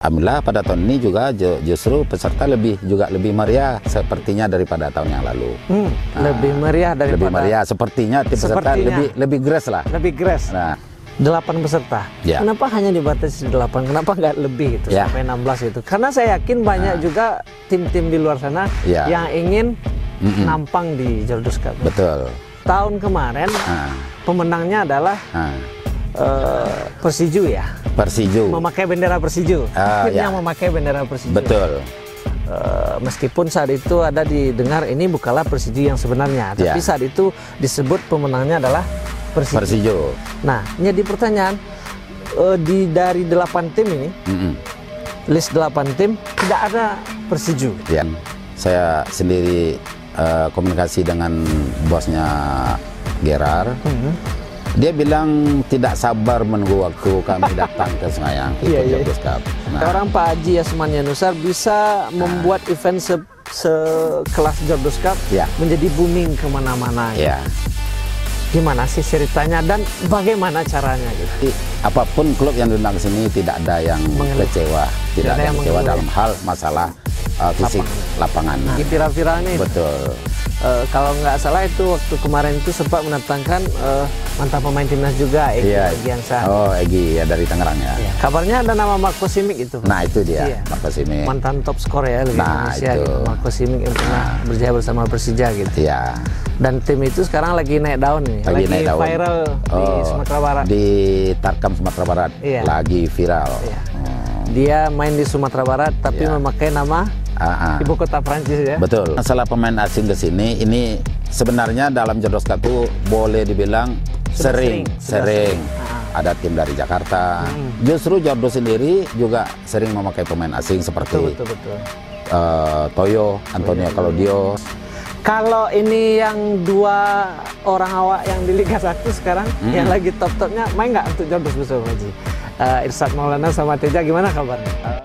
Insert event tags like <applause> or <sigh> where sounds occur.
Alhamdulillah pada tahun ini juga justru peserta lebih juga lebih meriah sepertinya daripada tahun yang lalu. Hmm, nah, lebih meriah daripada lebih meriah sepertinya tim peserta lebih lebih grace lah. Lebih grace. Nah, delapan peserta. Ya. Kenapa hanya dibatasi delapan? Kenapa nggak lebih itu ya. sampai 16 itu? Karena saya yakin banyak nah. juga tim-tim di luar sana ya. yang ingin mm -mm. nampang di Jordus Cup. Betul. Tahun kemarin nah. pemenangnya adalah nah. Uh, Persiju ya. Persiju. Memakai bendera Persiju. Uh, Tim ya. yang memakai bendera Persiju. Betul. Uh, meskipun saat itu ada didengar ini bukanlah Persiju yang sebenarnya, tapi ya. saat itu disebut pemenangnya adalah Persiju. Persiju. Nah, jadi pertanyaan uh, di dari delapan tim ini, mm -hmm. list delapan tim tidak ada Persiju. Ya, saya sendiri uh, komunikasi dengan bosnya Gerar. Mm -hmm dia bilang tidak sabar menunggu waktu kami <laughs> datang ke Sengayang ikut iya, iya. Cup. Nah. Orang Pak Haji Yasman Yanusar bisa nah. membuat event se sekelas Jordus Cup ya. menjadi booming ke mana-mana. Ya. Gimana sih ceritanya dan bagaimana caranya gitu? Apa pun klub yang diundang ke sini tidak ada yang Mengeluh. kecewa, tidak, tidak ada yang kecewa dalam hal masalah uh, fisik lapangan. Nah, viral-viral nih. Betul uh, kalau nggak salah itu waktu kemarin itu sempat mendatangkan uh, mantan pemain timnas juga Egi iya. Giansa. Oh Egi ya dari Tangerang ya. Iya. Kabarnya ada nama Marco Simic itu. Nah itu dia iya. Marco Simic. Mantan top skor ya di nah, Indonesia. Itu. Gitu. Marco Simic yang pernah nah. berjaya bersama Persija gitu. Iya. Dan tim itu sekarang lagi naik daun nih. Lagi, lagi naik daun. viral oh, di Sumatera Barat. Di Tarkam Sumatera Barat. Iya. Lagi viral. Iya. Hmm. Dia main di Sumatera Barat tapi iya. memakai nama uh, ibu kota Prancis ya. Betul. Masalah pemain asing ke sini ini sebenarnya dalam Jodos itu boleh dibilang sering, sering. sering. Uh. Ada tim dari Jakarta. Hmm. Justru Jordo sendiri juga sering memakai pemain asing seperti betul, betul, betul. Uh, Toyo, Antonio oh, Claudio. Kalau ini yang dua orang awak yang di Liga 1 sekarang hmm. yang lagi top-topnya main nggak untuk Jordos besok Haji? Uh, Irsad Maulana sama Teja gimana kabarnya?